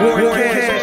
Warren Cash.